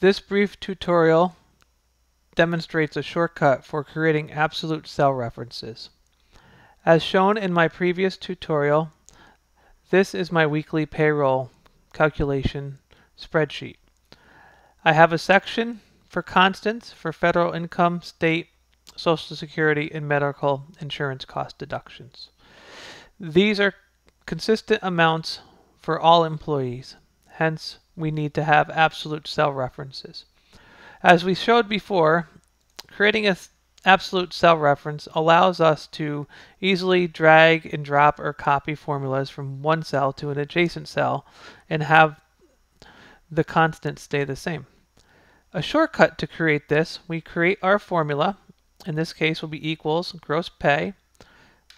This brief tutorial demonstrates a shortcut for creating absolute cell references. As shown in my previous tutorial, this is my weekly payroll calculation spreadsheet. I have a section for constants for federal income, state, social security, and medical insurance cost deductions. These are consistent amounts for all employees. Hence, we need to have absolute cell references. As we showed before, creating an absolute cell reference allows us to easily drag and drop or copy formulas from one cell to an adjacent cell and have the constant stay the same. A shortcut to create this, we create our formula. In this case will be equals gross pay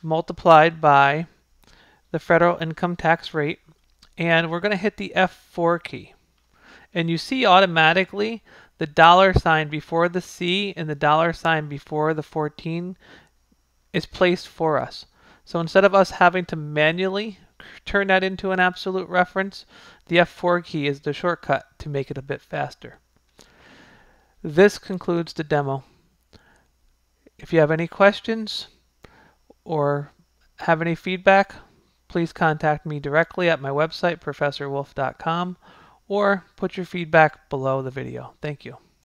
multiplied by the federal income tax rate and we're going to hit the F4 key. And you see automatically the dollar sign before the C and the dollar sign before the 14 is placed for us. So instead of us having to manually turn that into an absolute reference, the F4 key is the shortcut to make it a bit faster. This concludes the demo. If you have any questions or have any feedback, please contact me directly at my website, professorwolfe.com, or put your feedback below the video. Thank you.